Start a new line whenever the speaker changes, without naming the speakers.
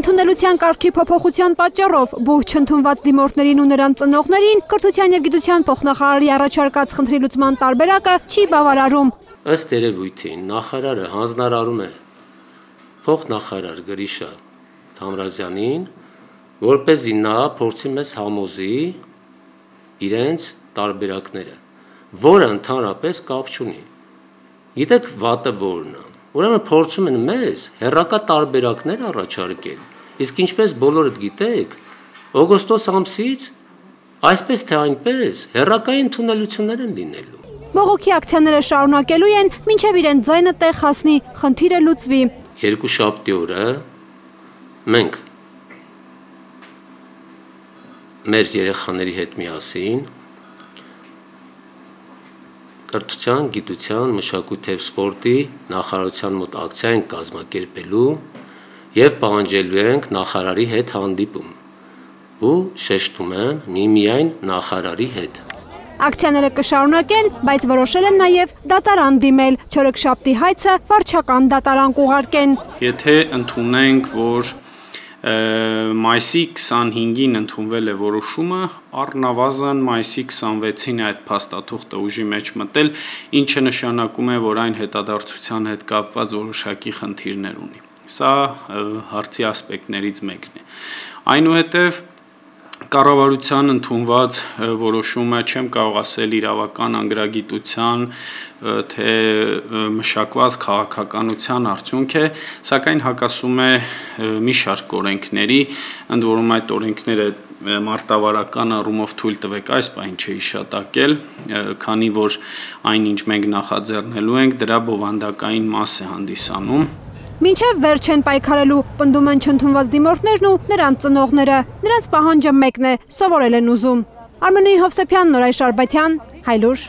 Ընդունելության կարգի փոփոխության պատճառով բուհ չընդունված դիմորդներին ու նրանց ծնողներին կրթության եւ գիտության փոխնախարարի առաջարկած խնդրի լուծման տարբերակը չի բավարարում։
Ըստ երևույթին նախարարը հանձնարարում է փոխնախարար Գրիշա Թամրազյանին, որ เป զի նա փորձի մեզ համոզի իրենց տարբերակները, որը ընդհանրապես կապ չունի։ Գիտեք վատը որն է։ Ուրեմն փորձում են մեզ հերրակա տարբերակներ առաջարկել։ Իսկ ինչպես բոլորդ գիտեք, օգոստոս ամսից այսպես թե այնպես հերրակայի ընդունելություններ են լինելու։
Բողոքի ակցիաները շարունակելու են, մինչև իրեն ձայնը տեղ հասնի, խնդիրը լուծվի։
Երկու շաբթի օրը մենք մեր երեխաների հետ միասին կրթության, գիտության, մշակույթի եւ սպորտի նախարարության մոտ ակցիա ենք կազմակերպելու եւ պահանջելու ենք նախարարի հետ հանդիպում ու շեշտում եմ միմիայն նախարարի հետ
Ակցիաները կշարունակեն, բայց որոշել են նաև դատարան դիմել, չորեքշաբթի հայցը վարչական դատարան կուղարկեն։
Եթե ընդունենք, որ մայիսի 25-ին ընդունվել է որոշումը, առնվազն մայիսի 26-ին այդ փաստաթուղթը ուժի մեջ մտել, ինչը նշանակում է, որ այն հետադարձության հետ կապված որոշակի խնդիրներ ունի։ Սա հարցի ասպեկտներից մեկն է։ Այնուհետև կառավարության ընդունված որոշումը չեմ կարող ասել իրավական անգրագիտության թե մշակված քաղաքականության արդյունք է, սակայն հակասում է մի շարք օրենքների, ընդ որում այդ օրենքները մարտավարական առումով թույլ տվեք այս բան չի հիշատակել, քանի որ այնինչ մենք նախաձեռնելու ենք դրա բովանդակային մաս է հանդիսանում
Մինչև վերջ են պայքարելու, պնդում են չընդունված դիմորդներն ու նրանց ծնողները։ Նրանց պահանջը մեկն է՝ սովորել են ուզում։ Արմենի Հովսեփյան, Նորայ Շարբաթյան, Հայլուր